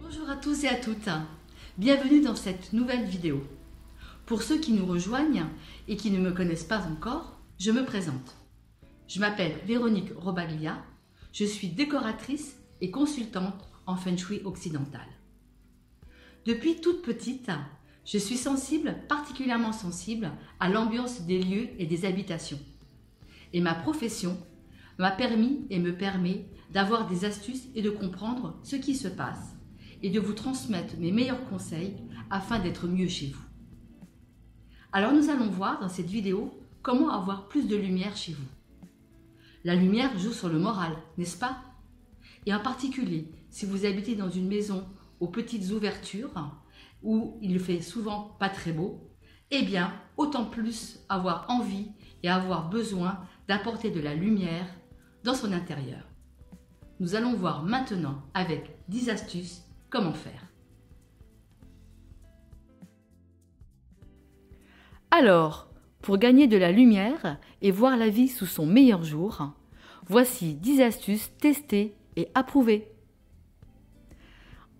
Bonjour à tous et à toutes, bienvenue dans cette nouvelle vidéo. Pour ceux qui nous rejoignent et qui ne me connaissent pas encore, je me présente. Je m'appelle Véronique Robaglia, je suis décoratrice et consultante en Feng Shui occidental. Depuis toute petite, je suis sensible, particulièrement sensible, à l'ambiance des lieux et des habitations. Et ma profession m'a permis et me permet d'avoir des astuces et de comprendre ce qui se passe et de vous transmettre mes meilleurs conseils afin d'être mieux chez vous. Alors nous allons voir dans cette vidéo comment avoir plus de lumière chez vous. La lumière joue sur le moral, n'est-ce pas? Et en particulier, si vous habitez dans une maison aux petites ouvertures, où il fait souvent pas très beau, eh bien, autant plus avoir envie et avoir besoin d'apporter de la lumière dans son intérieur. Nous allons voir maintenant avec 10 astuces comment faire. Alors, pour gagner de la lumière et voir la vie sous son meilleur jour, voici 10 astuces testées et approuvées.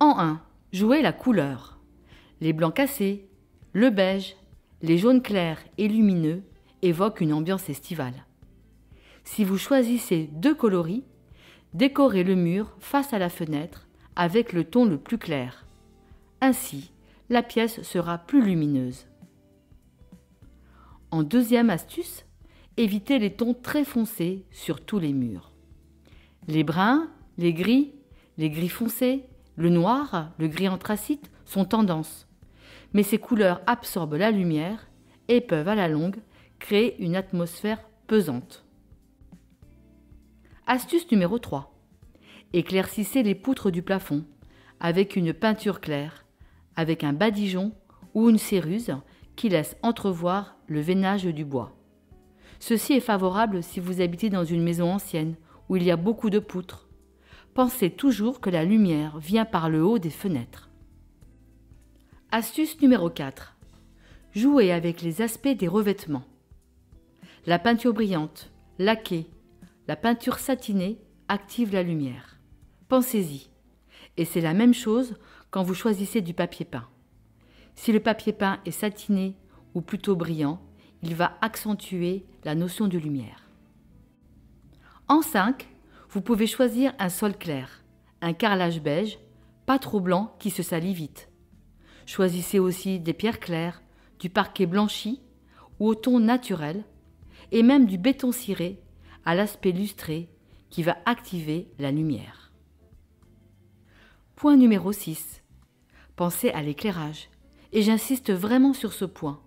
En 1, jouer la couleur. Les blancs cassés, le beige, les jaunes clairs et lumineux évoquent une ambiance estivale. Si vous choisissez deux coloris, décorez le mur face à la fenêtre avec le ton le plus clair. Ainsi, la pièce sera plus lumineuse. En deuxième astuce, évitez les tons très foncés sur tous les murs. Les bruns, les gris, les gris foncés, le noir, le gris anthracite sont tendance. Mais ces couleurs absorbent la lumière et peuvent à la longue créer une atmosphère pesante. Astuce numéro 3. Éclaircissez les poutres du plafond avec une peinture claire, avec un badigeon ou une céruse qui laisse entrevoir le veinage du bois. Ceci est favorable si vous habitez dans une maison ancienne où il y a beaucoup de poutres. Pensez toujours que la lumière vient par le haut des fenêtres. Astuce numéro 4. Jouez avec les aspects des revêtements. La peinture brillante, laquée, la peinture satinée active la lumière. Pensez-y. Et c'est la même chose quand vous choisissez du papier peint. Si le papier peint est satiné ou plutôt brillant, il va accentuer la notion de lumière. En 5, vous pouvez choisir un sol clair, un carrelage beige, pas trop blanc qui se salit vite. Choisissez aussi des pierres claires, du parquet blanchi ou au ton naturel, et même du béton ciré à l'aspect lustré qui va activer la lumière. Point numéro 6. Pensez à l'éclairage. Et j'insiste vraiment sur ce point.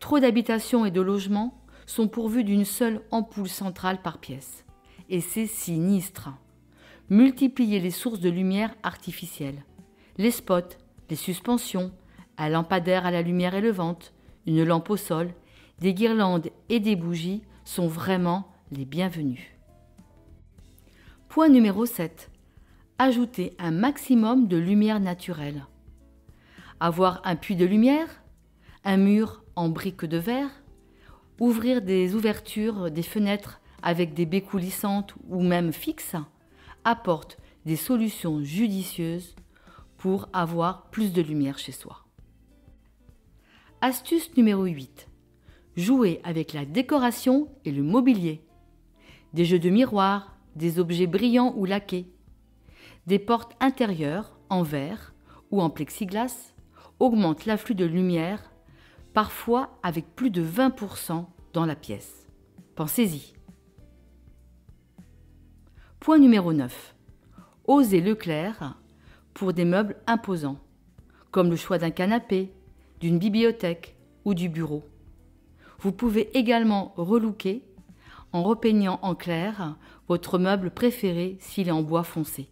Trop d'habitations et de logements sont pourvus d'une seule ampoule centrale par pièce. Et c'est sinistre. Multipliez les sources de lumière artificielle. Les spots, les suspensions, un lampadaire à la lumière élevante, une lampe au sol, des guirlandes et des bougies sont vraiment les bienvenus. Point numéro 7. Ajoutez un maximum de lumière naturelle. Avoir un puits de lumière, un mur en briques de verre, ouvrir des ouvertures des fenêtres avec des baies coulissantes ou même fixes apporte des solutions judicieuses pour avoir plus de lumière chez soi. Astuce numéro 8. Jouer avec la décoration et le mobilier. Des jeux de miroirs, des objets brillants ou laqués. Des portes intérieures en verre ou en plexiglas augmentent l'afflux de lumière, parfois avec plus de 20% dans la pièce. Pensez-y. Point numéro 9. Osez le clair pour des meubles imposants, comme le choix d'un canapé, d'une bibliothèque ou du bureau. Vous pouvez également relooker en repeignant en clair votre meuble préféré s'il est en bois foncé.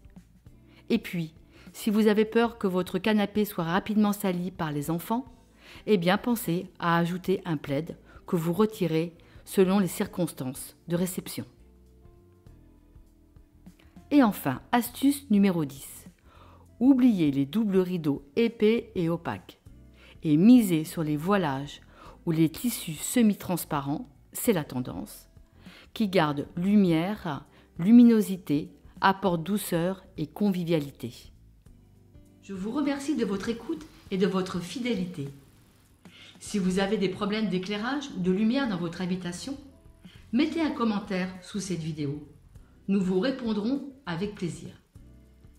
Et puis, si vous avez peur que votre canapé soit rapidement sali par les enfants, eh bien pensez à ajouter un plaid que vous retirez selon les circonstances de réception. Et enfin, astuce numéro 10. Oubliez les doubles rideaux épais et opaques et misez sur les voilages ou les tissus semi-transparents, c'est la tendance, qui gardent lumière, luminosité, apporte douceur et convivialité. Je vous remercie de votre écoute et de votre fidélité. Si vous avez des problèmes d'éclairage ou de lumière dans votre habitation, mettez un commentaire sous cette vidéo. Nous vous répondrons avec plaisir.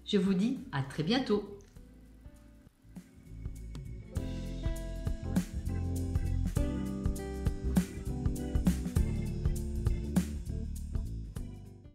Je vous dis à très bientôt.